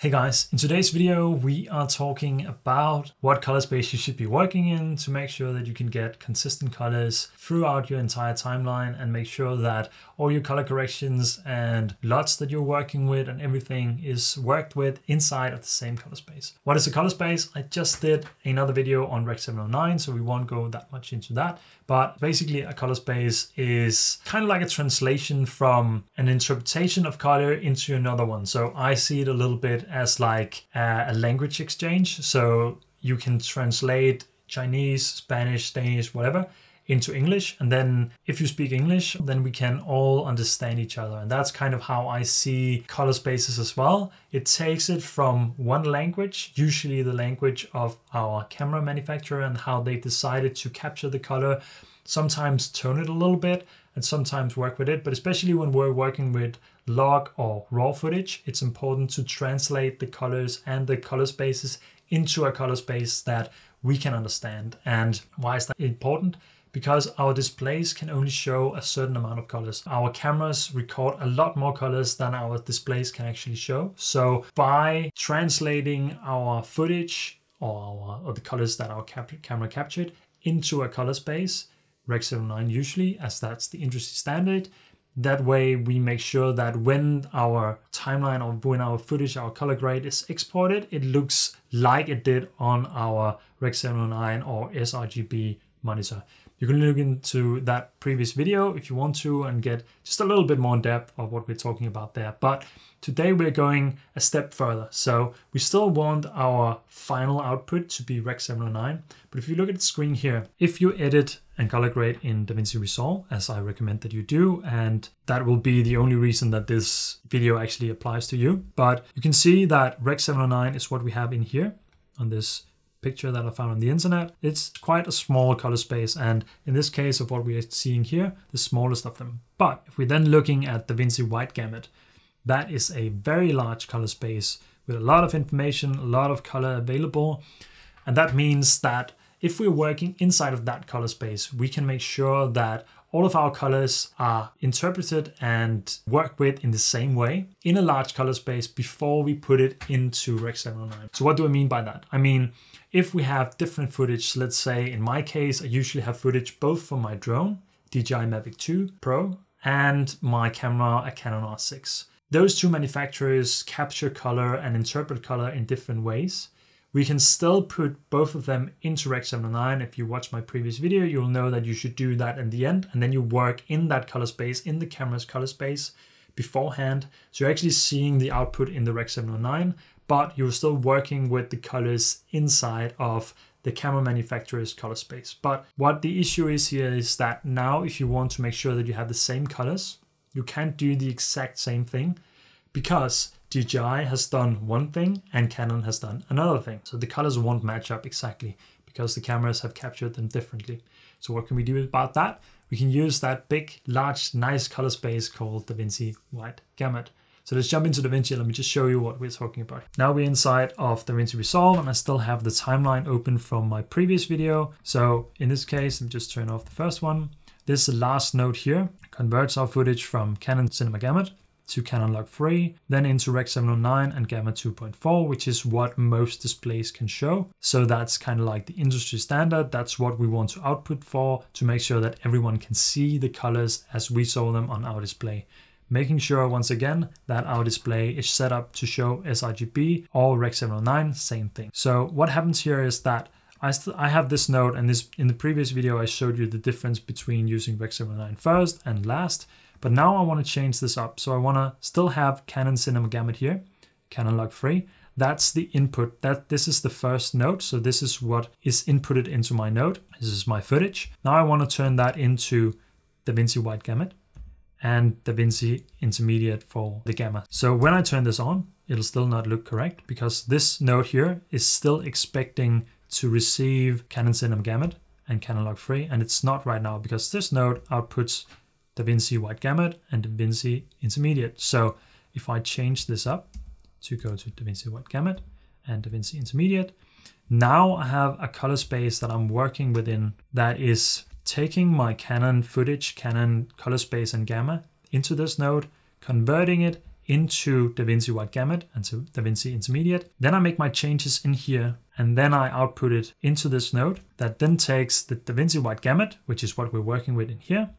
Hey guys, in today's video we are talking about what color space you should be working in to make sure that you can get consistent colors throughout your entire timeline and make sure that all your color corrections and LUTs that you're working with and everything is worked with inside of the same color space. What is a color space? I just did another video on Rec 709 so we won't go that much into that but basically a color space is kind of like a translation from an interpretation of color into another one. So I see it a little bit as like a language exchange. So you can translate Chinese, Spanish, Danish, whatever into English. And then if you speak English, then we can all understand each other. And that's kind of how I see color spaces as well. It takes it from one language, usually the language of our camera manufacturer and how they decided to capture the color, sometimes tone it a little bit and sometimes work with it. But especially when we're working with log or raw footage, it's important to translate the colors and the color spaces into a color space that we can understand. And why is that important? Because our displays can only show a certain amount of colors. Our cameras record a lot more colors than our displays can actually show. So by translating our footage or, or the colors that our cap camera captured into a color space, Rec 709 usually, as that's the industry standard, that way we make sure that when our timeline or when our footage, our color grade is exported, it looks like it did on our Rec 709 or sRGB monitor. You can look into that previous video if you want to and get just a little bit more in depth of what we're talking about there. But today we're going a step further. So we still want our final output to be Rec 709. But if you look at the screen here, if you edit and color grade in DaVinci Resolve, as I recommend that you do, and that will be the only reason that this video actually applies to you. But you can see that Rec 709 is what we have in here on this picture that I found on the internet. It's quite a small color space and in this case of what we are seeing here, the smallest of them. But if we're then looking at DaVinci Wide Gamut, that is a very large color space with a lot of information, a lot of color available. And that means that if we're working inside of that color space, we can make sure that all of our colors are interpreted and worked with in the same way in a large color space before we put it into Rec 709. So what do I mean by that? I mean, if we have different footage, let's say in my case, I usually have footage both from my drone, DJI Mavic 2 Pro, and my camera, a Canon R6. Those two manufacturers capture color and interpret color in different ways. We can still put both of them into Rec 709. If you watch my previous video, you'll know that you should do that in the end, and then you work in that color space, in the camera's color space beforehand. So you're actually seeing the output in the Rec 709, but you're still working with the colors inside of the camera manufacturer's color space. But what the issue is here is that now if you want to make sure that you have the same colors, you can't do the exact same thing because DJI has done one thing and Canon has done another thing. So the colors won't match up exactly because the cameras have captured them differently. So what can we do about that? We can use that big, large, nice color space called the DaVinci Wide Gamut. So let's jump into DaVinci. Let me just show you what we're talking about. Now we're inside of DaVinci Resolve and I still have the timeline open from my previous video. So in this case, let me just turn off the first one. This last node here converts our footage from Canon Cinema Gamut to Canon Log 3, then into Rec 709 and Gamma 2.4, which is what most displays can show. So that's kind of like the industry standard. That's what we want to output for to make sure that everyone can see the colors as we saw them on our display making sure once again that our display is set up to show sRGB or Rec 709, same thing. So what happens here is that I, I have this node and this in the previous video I showed you the difference between using Rec 709 first and last, but now I want to change this up. So I want to still have Canon Cinema Gamut here, Canon Log 3. That's the input. That This is the first node. So this is what is inputted into my node. This is my footage. Now I want to turn that into DaVinci Wide Gamut and DaVinci Intermediate for the gamma. So when I turn this on, it'll still not look correct because this node here is still expecting to receive Canon Cinema Gamut and Canon Log 3, and it's not right now because this node outputs DaVinci Wide Gamut and DaVinci Intermediate. So if I change this up to go to DaVinci Wide Gamut and DaVinci Intermediate, now I have a color space that I'm working within that is taking my Canon footage, Canon color space and gamma into this node, converting it into DaVinci Wide Gamut and to DaVinci Intermediate. Then I make my changes in here and then I output it into this node that then takes the DaVinci Wide Gamut, which is what we're working with in here,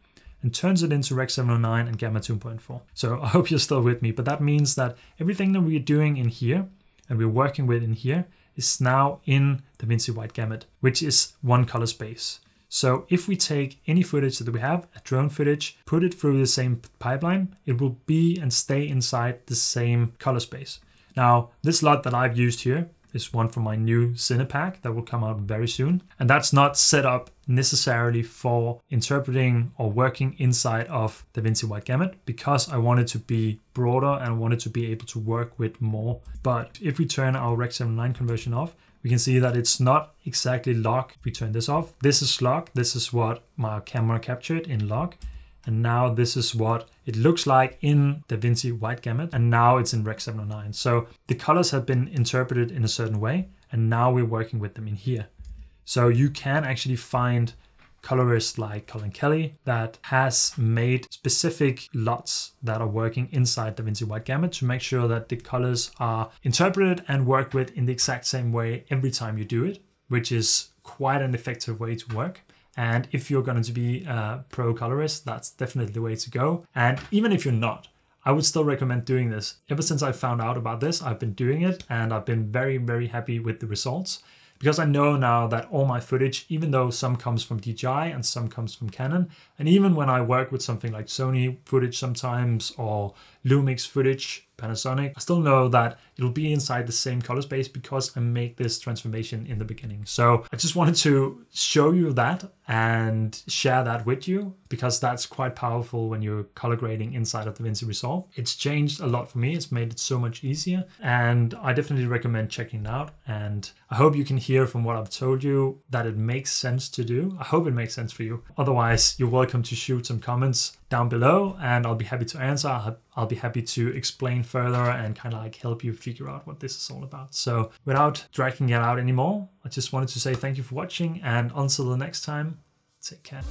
and turns it into Rec 709 and Gamma 2.4. So I hope you're still with me, but that means that everything that we're doing in here and we're working with in here is now in DaVinci Wide Gamut, which is one color space. So if we take any footage that we have, a drone footage, put it through the same pipeline, it will be and stay inside the same color space. Now, this LUT that I've used here is one from my new Cinepack that will come out very soon. And that's not set up necessarily for interpreting or working inside of DaVinci Wide Gamut because I wanted to be broader and wanted to be able to work with more. But if we turn our Rec 79 conversion off, we can see that it's not exactly log. If we turn this off, this is log. This is what my camera captured in log. And now this is what it looks like in DaVinci Wide Gamut. And now it's in Rec 709. So the colors have been interpreted in a certain way. And now we're working with them in here. So you can actually find colorists like Cullen Kelly that has made specific LUTs that are working inside DaVinci Wide Gamut to make sure that the colors are interpreted and worked with in the exact same way every time you do it, which is quite an effective way to work. And if you're going to be uh, a pro colorist, that's definitely the way to go. And even if you're not, I would still recommend doing this. Ever since I found out about this, I've been doing it and I've been very, very happy with the results because I know now that all my footage, even though some comes from DJI and some comes from Canon, and even when I work with something like Sony footage sometimes or Lumix footage, Panasonic, I still know that it'll be inside the same color space because I make this transformation in the beginning. So I just wanted to show you that and share that with you because that's quite powerful when you're color grading inside of the DaVinci Resolve. It's changed a lot for me. It's made it so much easier and I definitely recommend checking it out. And I hope you can hear from what I've told you that it makes sense to do. I hope it makes sense for you. Otherwise, you're welcome to shoot some comments down below and I'll be happy to answer. I'll, be happy to explain further and kind of like help you figure out what this is all about. So without dragging it out anymore, I just wanted to say thank you for watching and until the next time, take care.